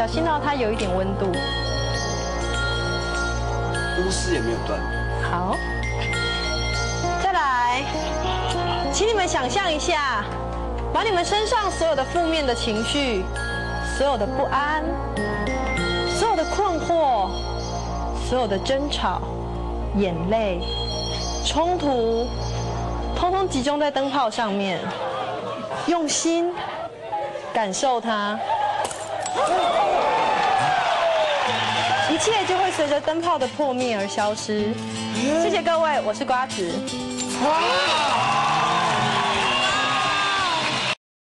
小心哦，它有一点温度。钨丝也没有断。好，再来，请你们想象一下，把你们身上所有的负面的情绪、所有的不安、所有的困惑、所有的争吵、眼泪、冲突，通通集中在灯泡上面，用心感受它。一切就会随着灯泡的破灭而消失。谢谢各位，我是瓜子。